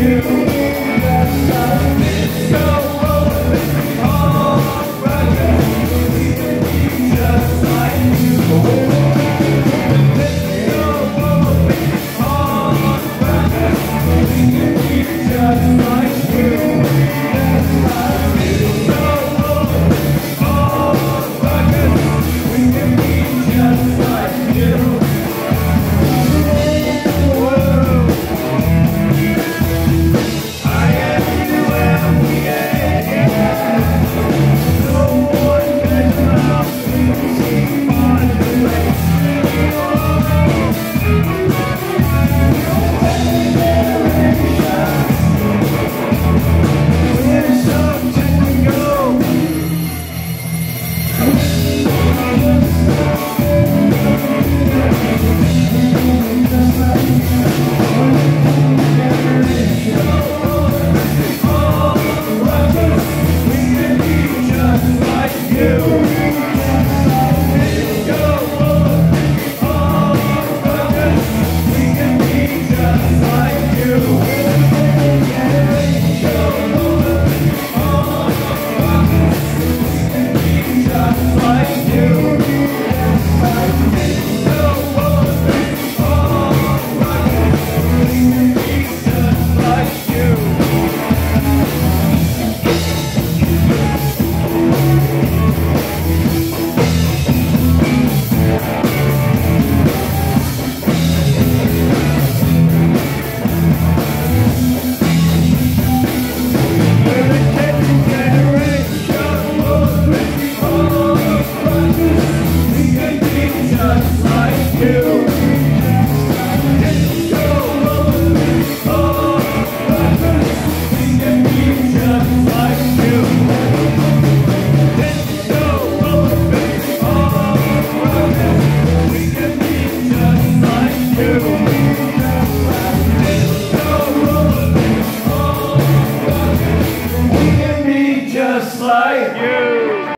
you.